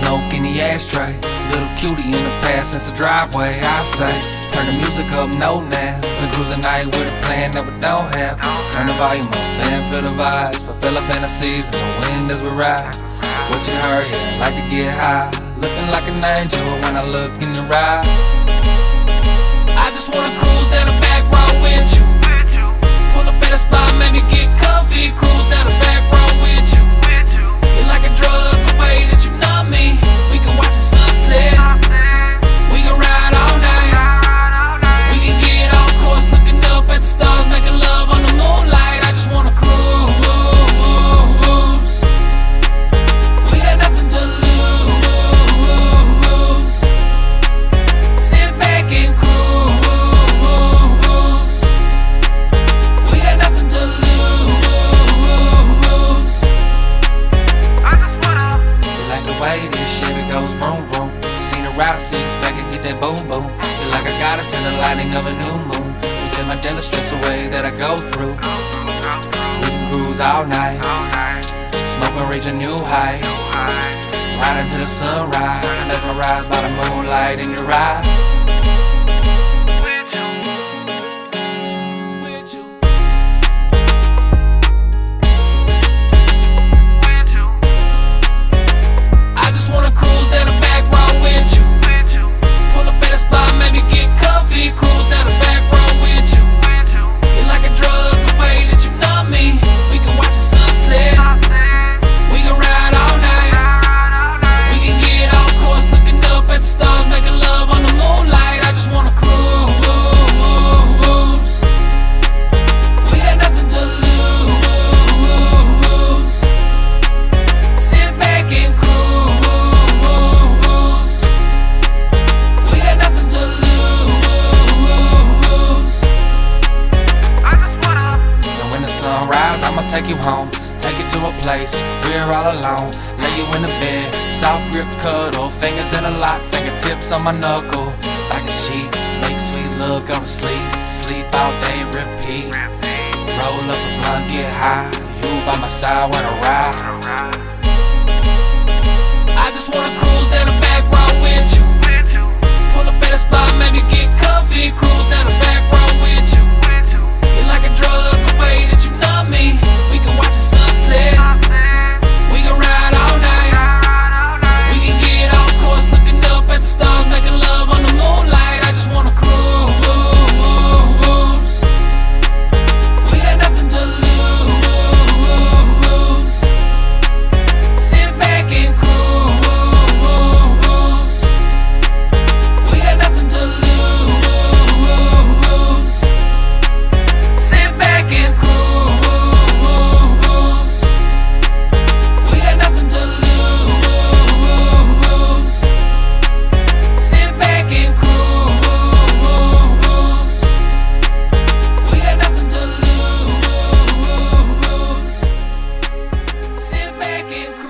smoke in the ashtray. Little cutie in the past since the driveway, I say. Turn the music up, no nap. Been cruising night with a plan that we don't have. Turn the volume up and feel the vibes. Fulfill our fantasies in the wind as we ride. What you heard, yeah, like to get high. Looking like an angel when I look in your eye. I just wanna cruise down the back road with you. Pull up at a spot, maybe get route seats back and get that boom boom. You like I got us in the lighting of a new moon. You take my daily stress away that I go through. We can cruise all night, smoke and reach a new height. Riding to the sunrise, mesmerized by the moonlight in your eyes. Rise, I'ma take you home. Take you to a place we're all alone. Lay you in the bed, soft grip cuddle, fingers in a lock, fingertips on my knuckle. Like a sheet, make sweet love, go to sleep. Sleep all day, repeat. Roll up a blunt, get high. You by my side when I ride. I just wanna fucking crew.